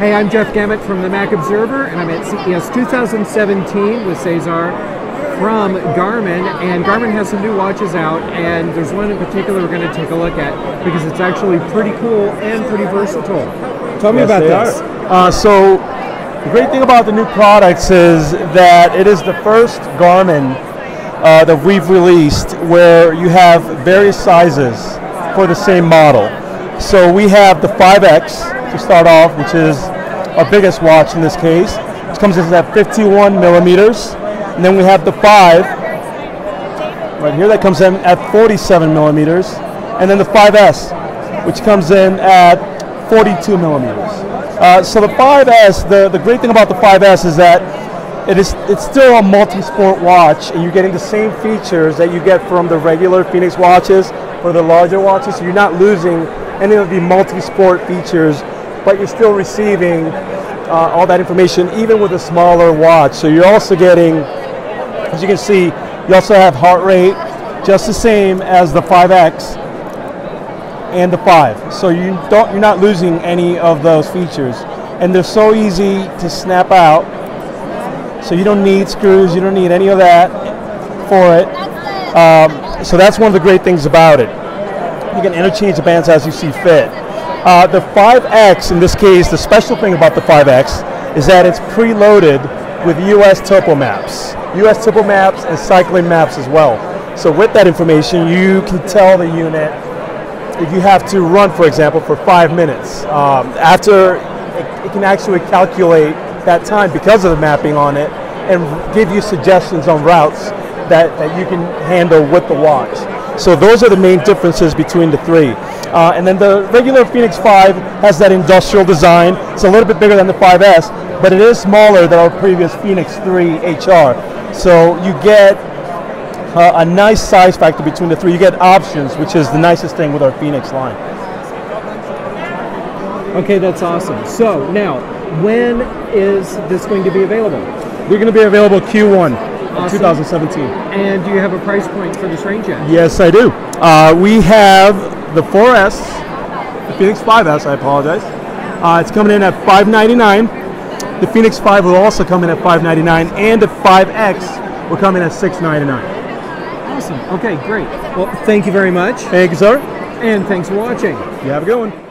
Hey, I'm Jeff Gamet from the Mac Observer, and I'm at CES 2017 with Cesar from Garmin. And Garmin has some new watches out, and there's one in particular we're going to take a look at because it's actually pretty cool and pretty versatile. Tell me Yes, about this. Uh, so the great thing about the new products is that it is the first Garmin uh, that we've released where you have various sizes for the same model. So we have the 5X to start off, which is our biggest watch in this case, which comes in at 51 millimeters. And then we have the 5 right here that comes in at 47 millimeters. And then the 5S, which comes in at 42 millimeters. Uh, so the 5S, the, the great thing about the 5S is that it is it's still a multi-sport watch, and you're getting the same features that you get from the regular fenix watches or the larger watches. So you're not losing any of the multi-sport features, but you're still receiving uh, all that information, even with a smaller watch. So you're also getting, as you can see, you also have heart rate, just the same as the 5X and the 5. So you don't you're not losing any of those features. And they're so easy to snap out. So you don't need screws, you don't need any of that for it. Um, so that's one of the great things about it. You can interchange the bands as you see fit. Uh, the 5X, in this case, the special thing about the 5X is that it's preloaded with US topo maps. US topo maps and cycling maps as well. So with that information, you can tell the unit if you have to run, for example, for five minutes. Um, after it, it can actually calculate that time because of the mapping on it and give you suggestions on routes that, that you can handle with the watch. So those are the main differences between the three. Uh, and then the regular fenix 5 has that industrial design. It's a little bit bigger than the 5S, but it is smaller than our previous fenix 3 HR. So you get uh, a nice size factor between the three. You get options, which is the nicest thing with our fenix line. Okay, that's awesome. So now, when is this going to be available? We're going to be available Q1 of Awesome. 2017. And do you have a price point for this range yet? Yes, I do. Uh, we have the 4S, the fenix 5S. I apologize. Uh, it's coming in at 599. The fenix 5 will also come in at 599, and the 5X will come in at 699. Awesome. Okay, great. Well, thank you very much, Thank you, sir. and thanks for watching. You have a good one.